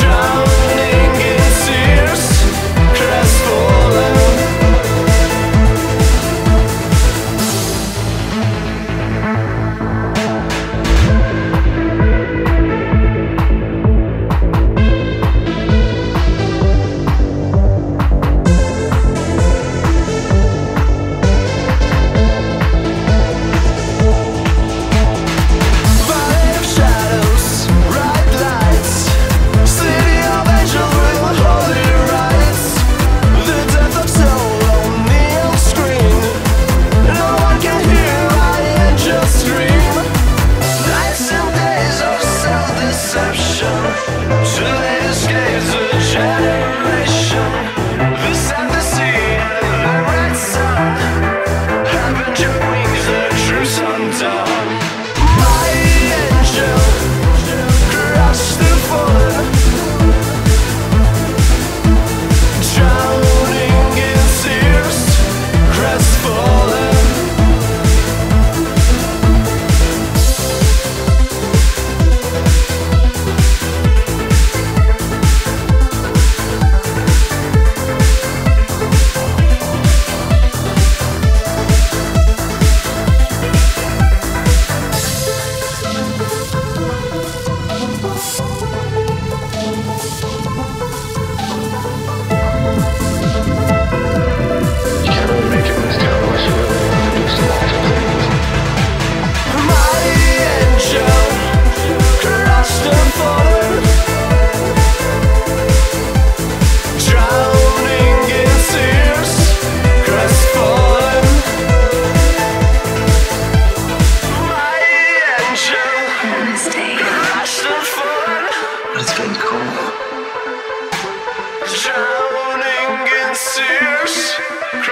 show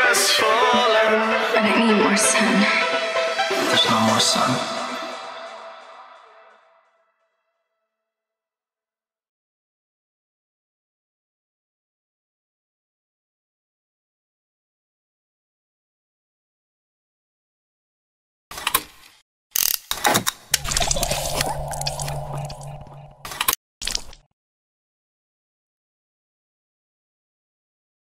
has fallen. But I need more sun. There's no more sun.